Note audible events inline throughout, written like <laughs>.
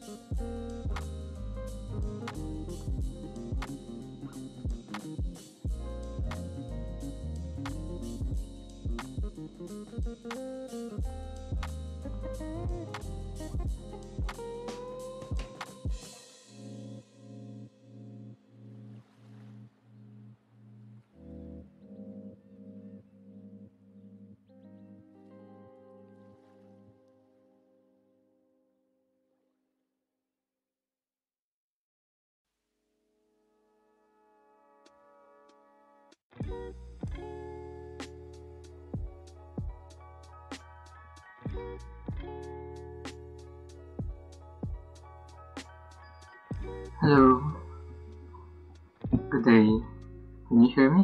Música Hello. Good day. Can you hear me?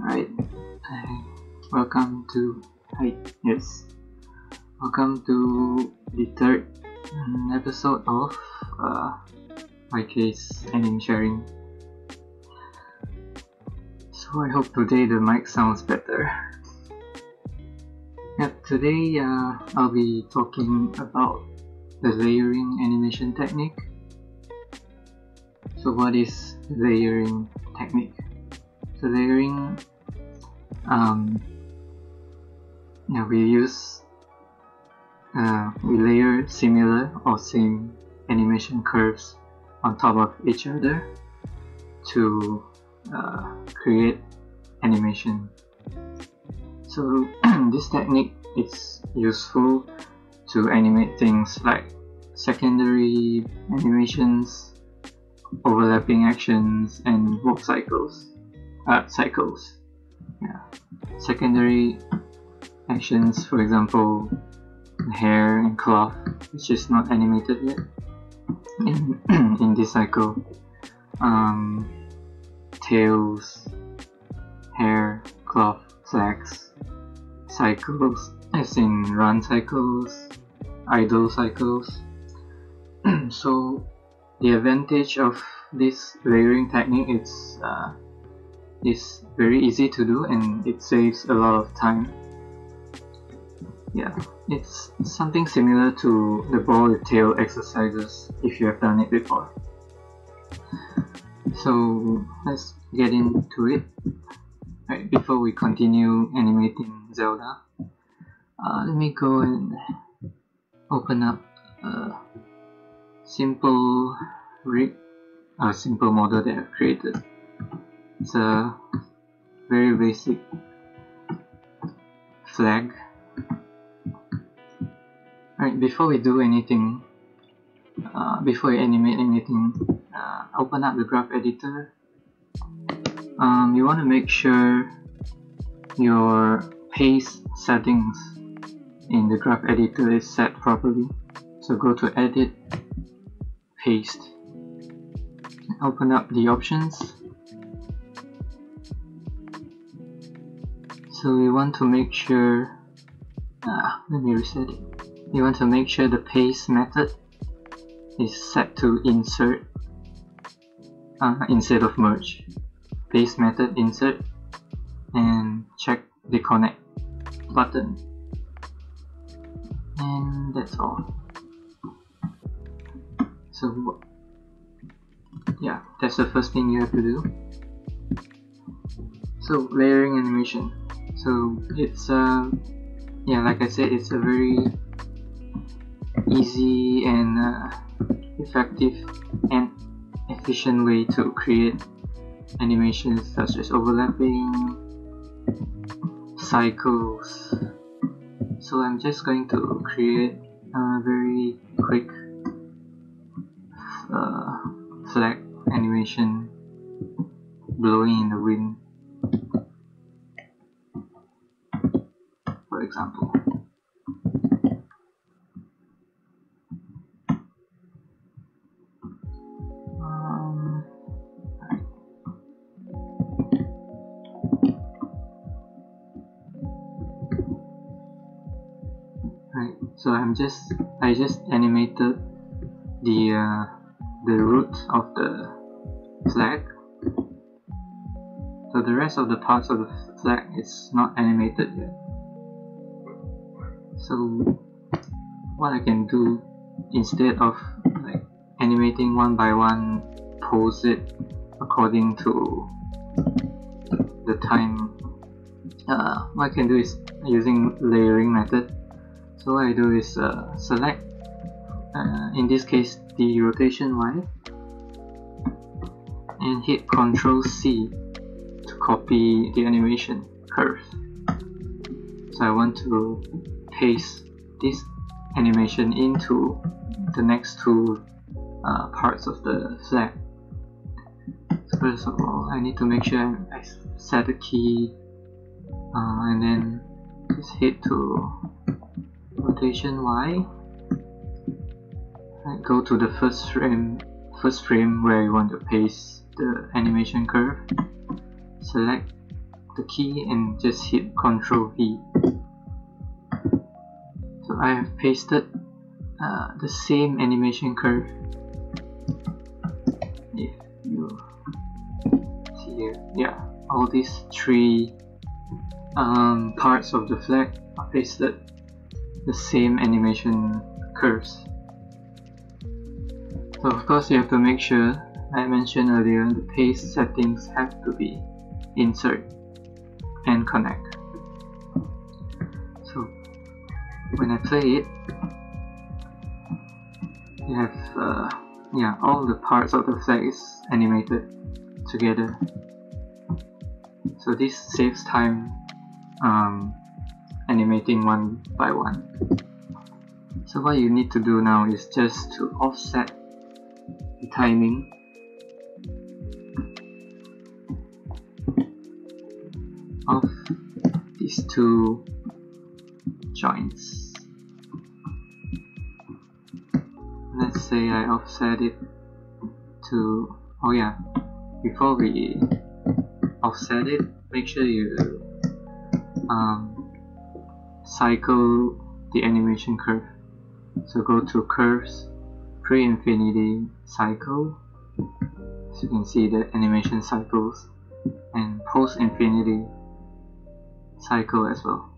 Alright. Hi. Welcome to. Hi. Yes. Welcome to the third mm, episode of uh, YK's anime sharing. So I hope today the mic sounds better. Today uh, I'll be talking about the layering animation technique. So what is layering technique? So layering, um, yeah, we use, uh, we layer similar or same animation curves on top of each other to uh, create animation. So <clears throat> this technique is useful to animate things like secondary animations, overlapping actions, and walk cycles. Uh, cycles. Yeah. Secondary actions, for example, hair and cloth, which is not animated yet in, <clears throat> in this cycle. Um, tails, hair, cloth, flags, cycles, as in run cycles, idle cycles. <clears throat> so the advantage of this layering technique is uh, is very easy to do and it saves a lot of time. Yeah, it's something similar to the ball with tail exercises if you have done it before. So let's get into it. Right, before we continue animating Zelda, uh, let me go and open up a simple rig, a simple model that I've created. It's a very basic flag. Alright, before we do anything, uh, before we animate anything, uh, open up the graph editor. Um, you want to make sure your paste settings in the graph editor is set properly. So go to edit, paste, open up the options. So we want to make sure, ah, let me reset it. We want to make sure the paste method is set to insert uh, instead of merge. Paste method insert and check the connect button that's all. So yeah that's the first thing you have to do. So layering animation. So it's uh yeah like I said it's a very easy and uh, effective and efficient way to create animations such as overlapping cycles. So I'm just going to create a very quick uh, flag animation blowing in the wind. For example so I'm just I just animated the uh, the root of the flag. So the rest of the parts of the flag is not animated yet. So what I can do instead of like animating one by one pose it according to the time uh, what I can do is using layering method so what I do is uh, select uh, in this case the rotation Y and hit Ctrl C to copy the animation curve. So I want to paste this animation into the next two uh, parts of the flag. So first of all I need to make sure I set the key uh, and then just hit to rotation Y and go to the first frame first frame where you want to paste the animation curve. Select the key and just hit Ctrl V. So I have pasted uh, the same animation curve. If you see here yeah all these three um, parts of the flag are pasted the same animation curves. So of course you have to make sure I mentioned earlier the paste settings have to be insert and connect. So when I play it you have uh, yeah all the parts of the flag is animated together. So this saves time um, animating one by one. So what you need to do now is just to offset the timing. Of these two joints. Let's say I offset it to oh yeah before we offset it make sure you um, cycle the animation curve. So go to curves pre-infinity cycle. So you can see the animation cycles and post-infinity cycle as well.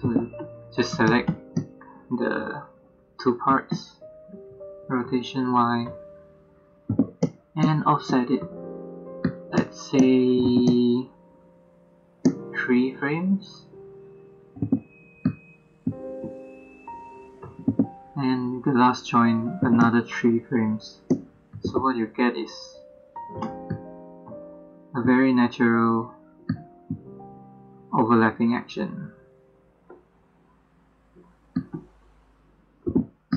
So just select the two parts rotation Y and offset it. Let's say three frames. And the last join another three frames. So what you get is a very natural overlapping action.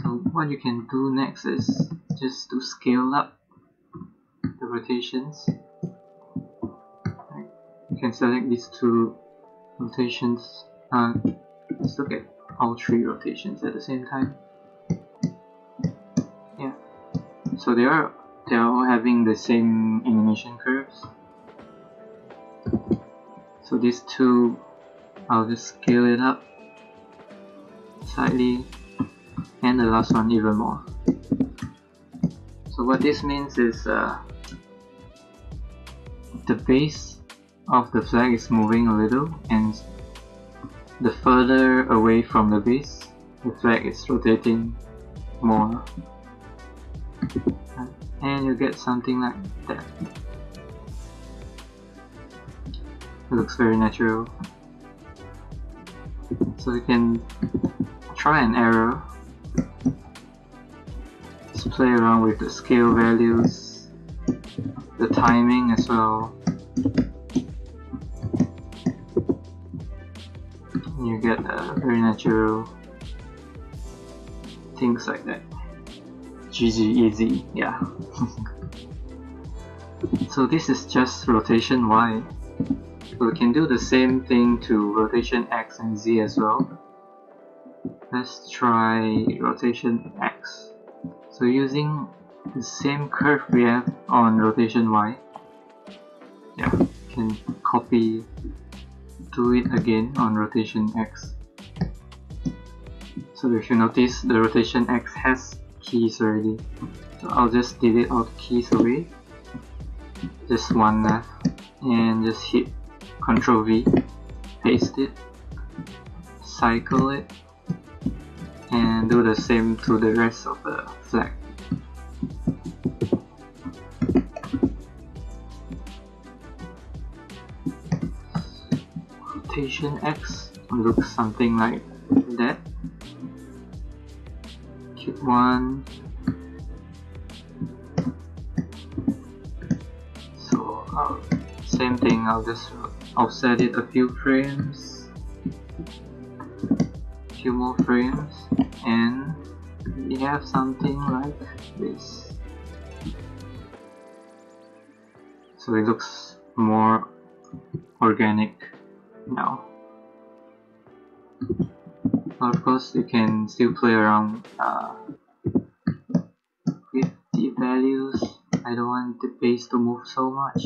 So what you can do next is just to scale up the rotations can select these two rotations. Uh, let's look at all three rotations at the same time. Yeah. So they are they are all having the same animation curves. So these two I'll just scale it up slightly and the last one even more. So what this means is uh, the base of the flag is moving a little and the further away from the base the flag is rotating more. And you get something like that. It looks very natural. So you can try an error. Just play around with the scale values the timing as well you get a very natural things like that. GG easy yeah. <laughs> So this is just rotation Y. We can do the same thing to rotation X and Z as well. Let's try rotation X. So using the same curve we have on rotation Y. Yeah can copy do it again on rotation X. So if you notice the rotation X has keys already. So I'll just delete all the keys away. Just one left. And just hit Ctrl V paste it cycle it and do the same to the rest of the flag rotation X looks something like that. Keep one. So uh, same thing I'll just offset it a few frames. Few more frames and we have something like this. So it looks more organic now of course, you can still play around uh, with the values. I don't want the base to move so much.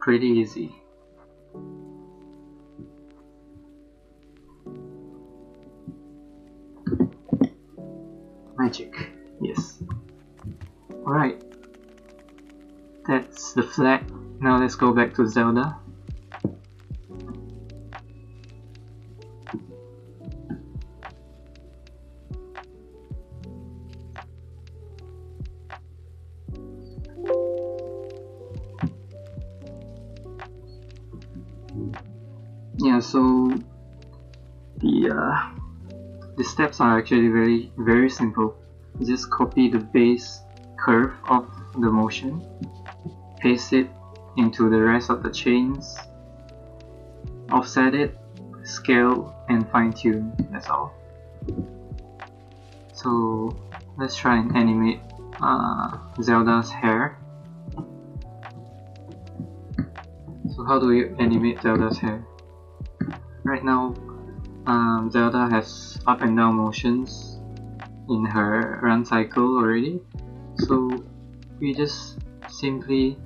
Pretty easy. Magic, yes. Alright. That's the flag. Now let's go back to Zelda. Steps are actually very very simple. Just copy the base curve of the motion, paste it into the rest of the chains, offset it, scale and fine tune, that's all. So let's try and animate uh, Zelda's hair. So how do we animate Zelda's hair? Right now um, Zelda has up and down motions in her run cycle already. So we just simply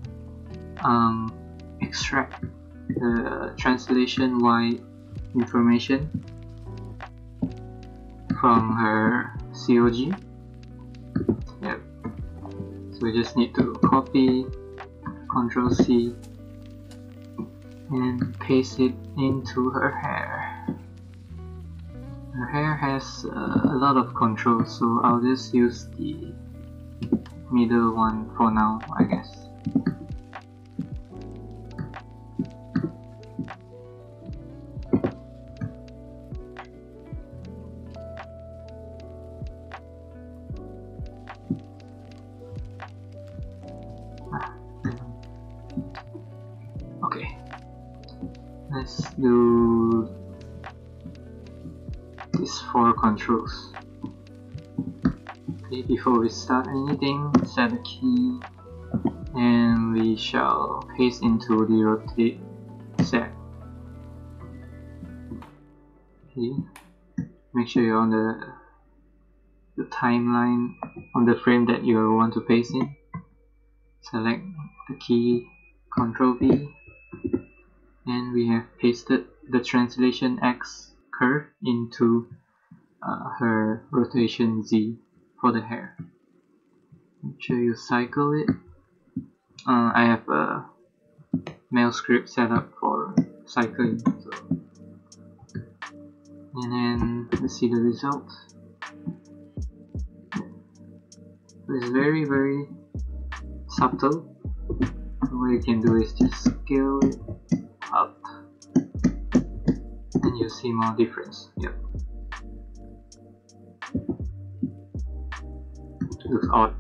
um, extract the translation Y information from her COG yep. So we just need to copy control C and paste it into her hair her hair has uh, a lot of control so I'll just use the middle one for now I guess. Ah, okay. Let's do four controls. Okay, before we start anything, set a key and we shall paste into the rotate Z. Okay, make sure you're on the the timeline on the frame that you want to paste in. Select the key, Control V, and we have pasted the translation X curve into uh, her rotation Z for the hair. Make sure you cycle it. Uh, I have a MEL script set up for cycling, so. and then let's see the result. it's very very subtle. What you can do is just scale it up and you see more difference. Yep. Looks odd.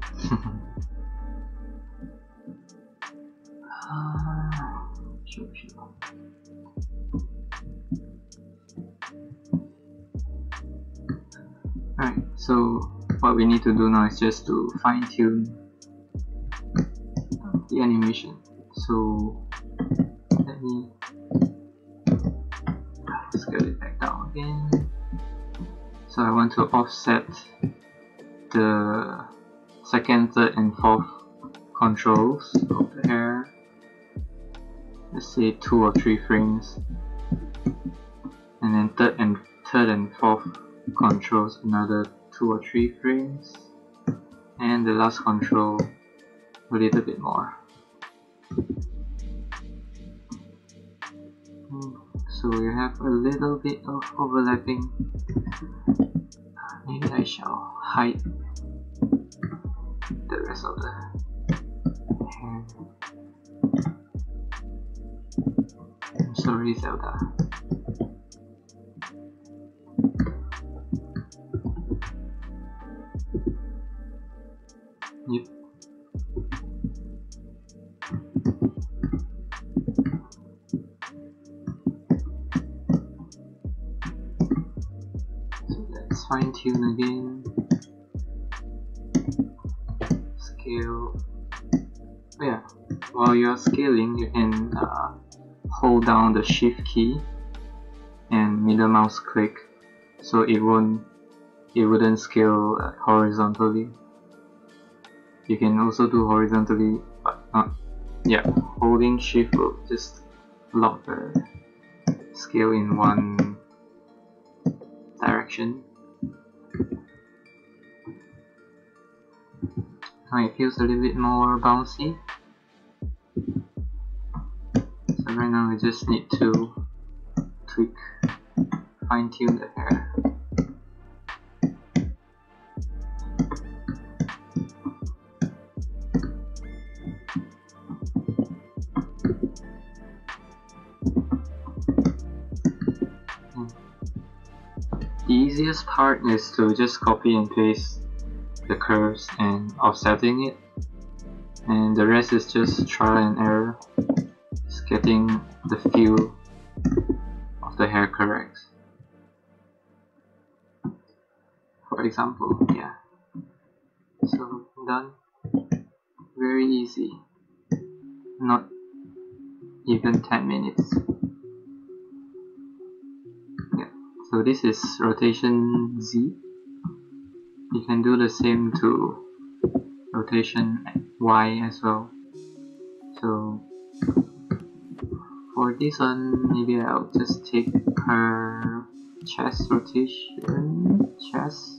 Alright, so what we need to do now is just to fine tune the animation. So let me scale it back down again. So I want to offset the second, third and fourth controls of the hair. Let's say two or three frames. And then third and third and fourth controls another two or three frames. And the last control a little bit more. so you have a little bit of overlapping maybe I shall hide the rest of eh, the eh, hair I'm sorry Zelda. Yep. Let's fine tune again while you're scaling, you can uh, hold down the shift key and middle mouse click so it won't it wouldn't scale uh, horizontally. You can also do horizontally but not yeah holding shift will just lock the scale in one direction. Now it feels a little bit more bouncy so right now we just need to tweak fine tune the hair. The easiest part is to just copy and paste the curves and offsetting it. And the rest is just trial and error getting the feel of the hair correct. For example yeah. So done. Very easy. Not even 10 minutes. Yeah. so this is rotation Z. You can do the same to rotation Y as well. So for this one maybe I'll just take her chest rotation chest.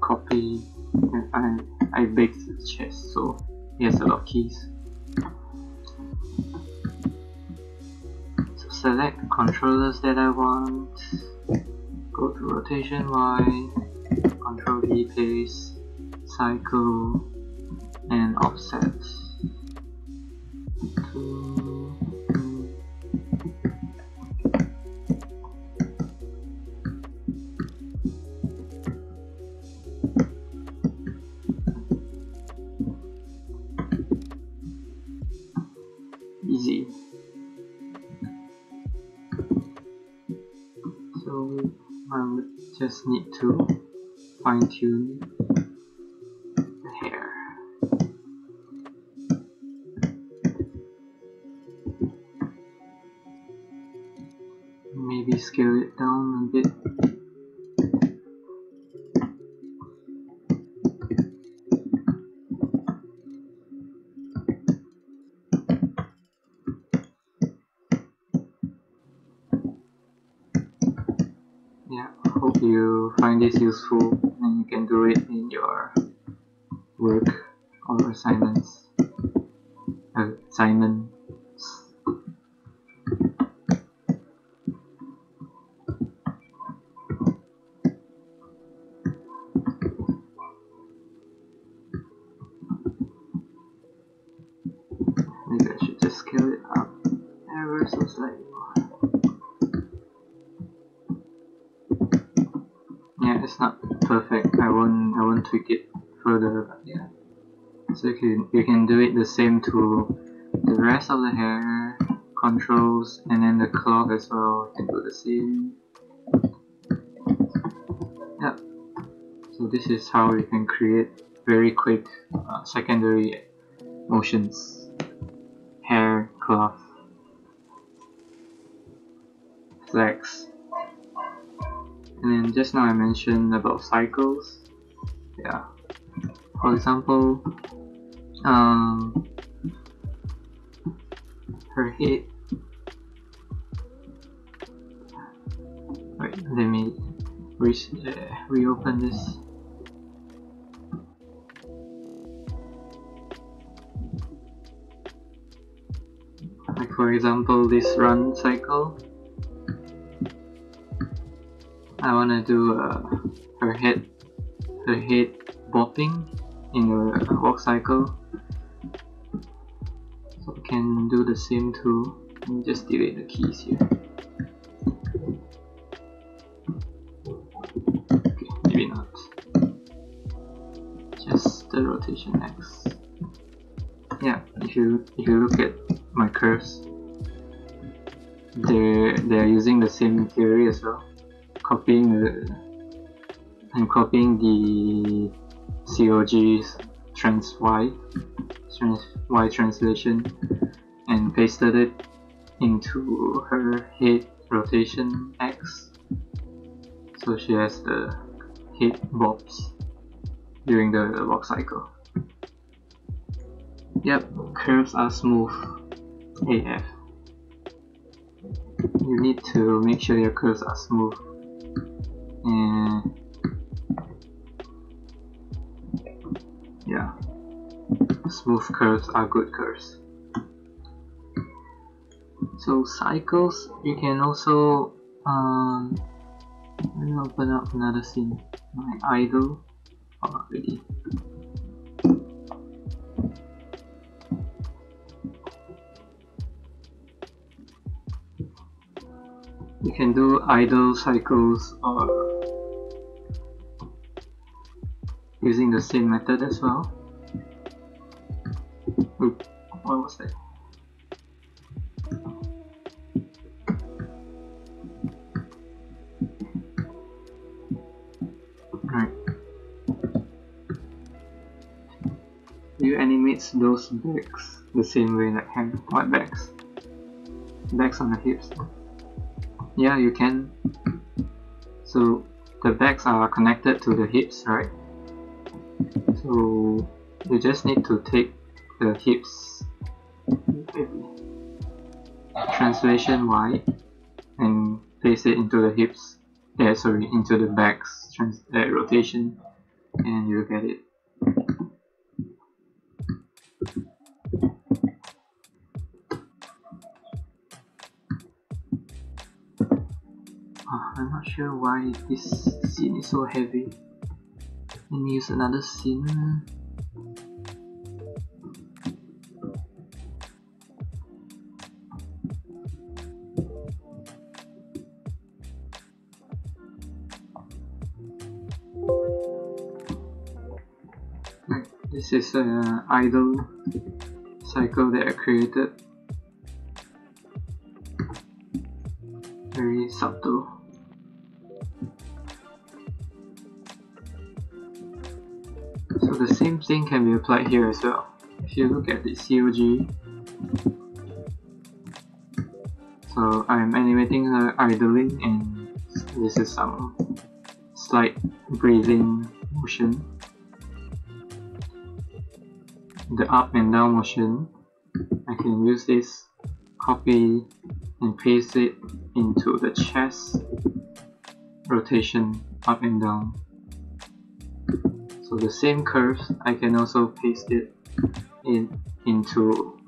Copy I, I baked the chest so he has a lot of keys controllers that I want. Go to rotation Y control V paste cycle and offset to fine tune find this useful and you can do it in your work or assignments. Assignments. Maybe I should just scale it up. Ever so slightly perfect I won't I won't tweak it further. But yeah. So you can you can do it the same to the rest of the hair controls and then the cloth as well. You can do the same. Yeah so this is how you can create very quick uh, secondary motions I mentioned about cycles. Yeah. For example um, her head wait let me re uh, reopen this. Like for example this run cycle I wanna do uh, her head her head bopping in the walk cycle. So we can do the same too. Let me just delete the keys here. Okay maybe not. Just the rotation X. Yeah if you if you look at my curves they they're using the same theory as well, copying the and copying the COG's trans Y trans Y translation and pasted it into her head rotation X. So she has the head bobs during the walk cycle. Yep, curves are smooth AF. You need to make sure your curves are smooth. And yeah, smooth curves are good curves. So cycles, you can also um, let me open up another scene. My idle already. You can do idle cycles or using the same method as well. Oop, what was that? Right. You animate those backs the same way like hand what backs? Backs on the hips. Yeah, you can. So the backs are connected to the hips, right? So you just need to take the hips. Translation Y and place it into the hips. Yeah sorry into the backs. Trans uh, rotation. And you get it. Oh, I'm not sure why this scene is so heavy use another scene this is an idle cycle that I created. Very subtle the same thing can be applied here as well. If you look at the COG so I'm animating her idling and this is some slight breathing motion. The up and down motion I can use this copy and paste it into the chest rotation up and down so the same curves I can also paste it in into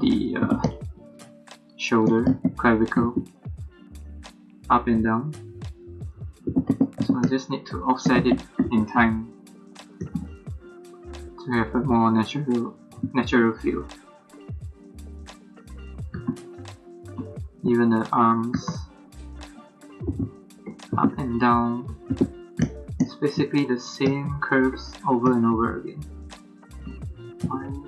the uh, shoulder clavicle up and down so I just need to offset it in time to have a more natural natural feel. Even the arms up and down. Basically the same curves over and over again. One.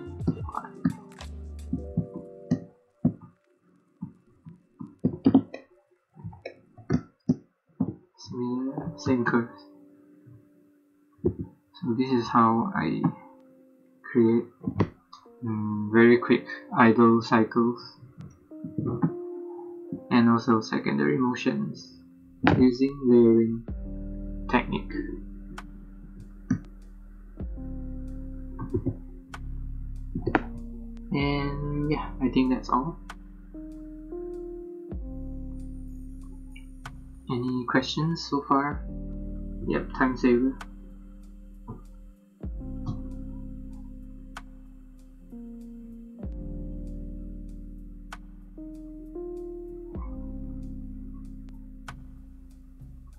Same curves. So this is how I create um, very quick idle cycles and also secondary motions using layering technique. And yeah, I think that's all. Any questions so far? Yep, time saver.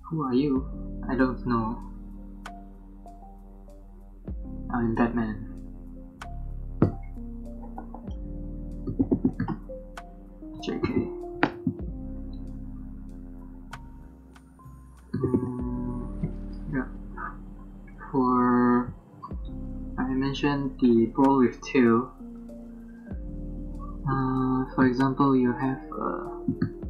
Who are you? I don't know. I'm Batman. JK. Mm, yeah. For I mentioned the ball with tail. Uh, for example, you have a, a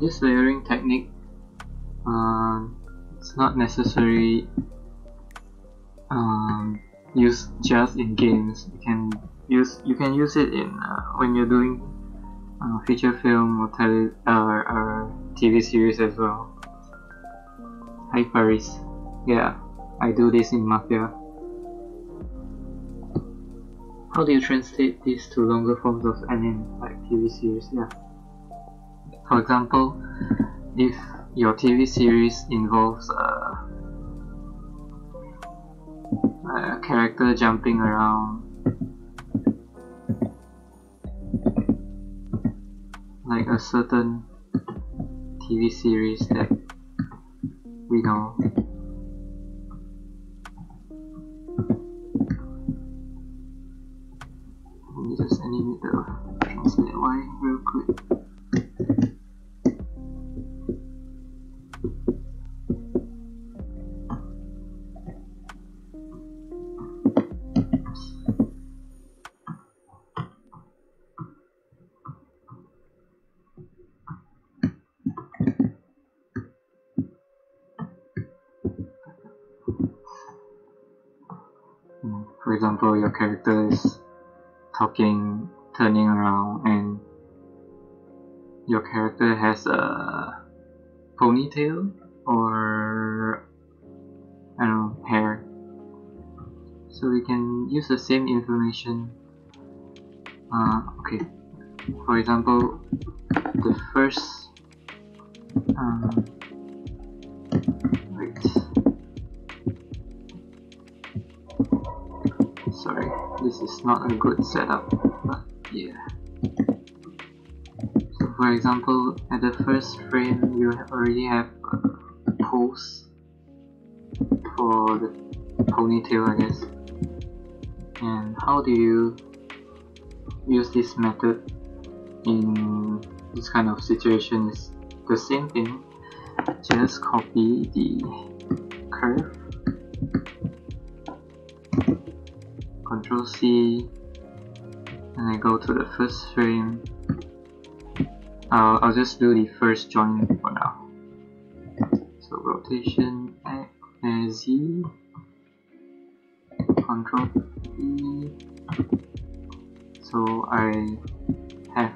this layering technique um, it's not necessary um, used just in games you can use you can use it in uh, when you're doing uh, feature film or tele uh, or TV series as well hi Paris yeah I do this in Mafia how do you translate this to longer forms of anime like TV series? Yeah. For example, if your TV series involves a, character jumping around, like a certain TV series that we know Let me just animate the translate Y real quick. For example, your character is talking, turning around, and your character has a ponytail or I don't know hair. So we can use the same information. Uh, okay, for example, the first. Um, this is not a good setup, but yeah. So for example, at the first frame, you already have a pose for the ponytail, I guess. And how do you use this method in this kind of situation is the same thing. Just copy the curve Control C and I go to the first frame. I'll, I'll just do the first join for now. So rotation X, uh, Z, Control E. So I have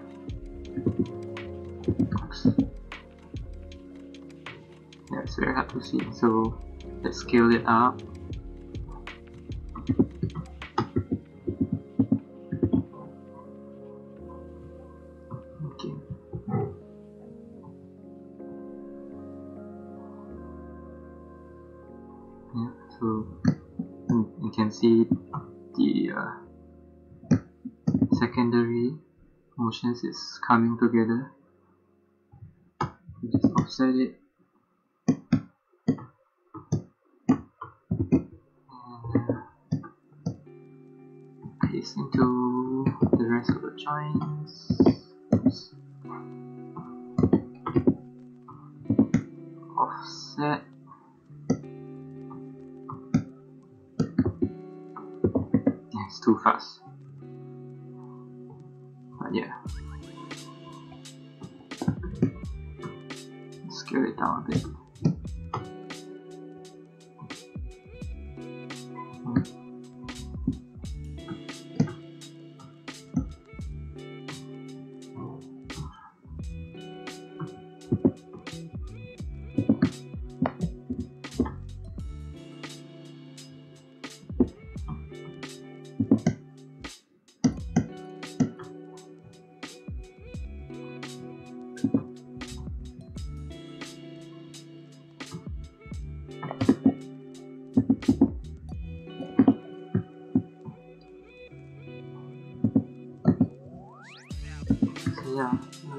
oops. Yeah, it's very hard to see. So let's scale it up. Motions is coming together. Just offset it. And into the rest of the joints. Oops. Offset. It's too fast.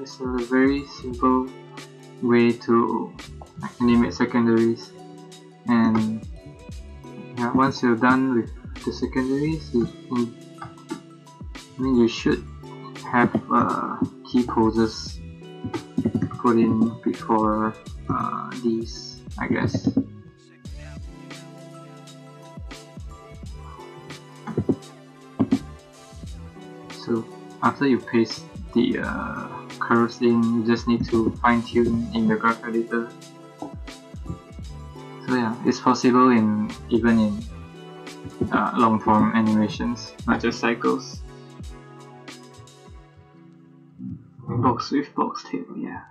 Yeah, it's a very simple way to animate secondaries. And yeah, once you're done with the secondaries you I mean you should have uh, key poses put in before uh, these I guess. So after you paste the uh, curves in you just need to fine tune in the graph editor. So yeah it's possible in even in uh, long form animations not just cycles. Box with box tail yeah.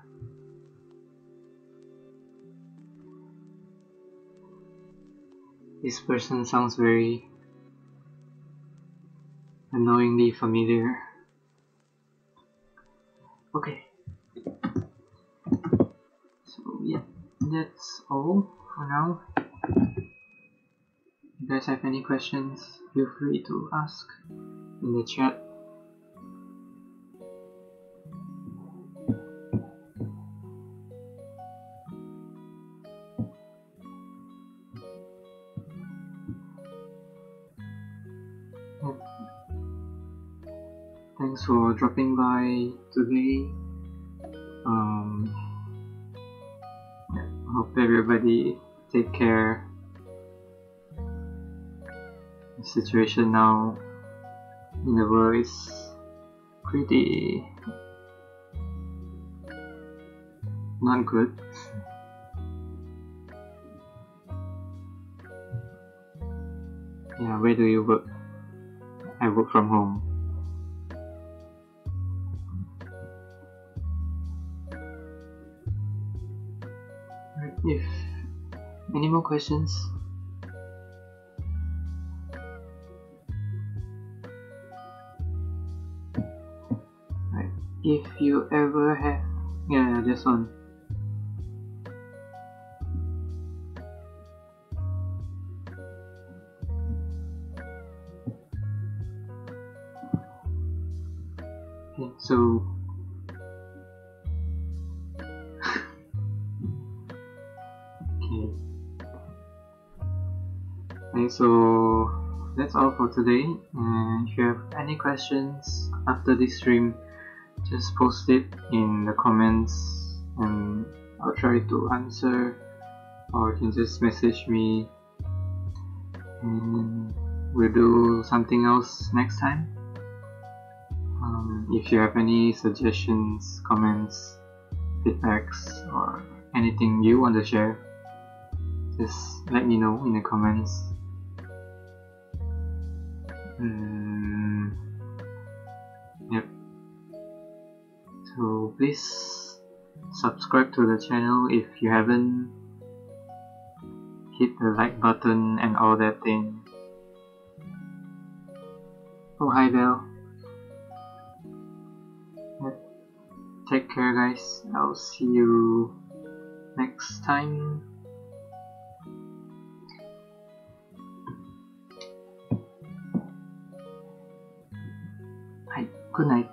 This person sounds very annoyingly familiar okay. So yeah that's all for now. If you guys have any questions feel free to ask in the chat thanks for dropping by today um, yeah, hope everybody take care. The situation now in the world is pretty not good. Yeah where do you work? I work from home if any more questions right. if you ever have yeah this one for today. And if you have any questions after this stream just post it in the comments and I'll try to answer or you can just message me. And we'll do something else next time. Um, if you have any suggestions comments feedbacks or anything you want to share just let me know in the comments mm, yep. So please subscribe to the channel if you haven't. Hit the like button and all that thing. Oh hi Belle. Yep. take care guys. I'll see you next time good night.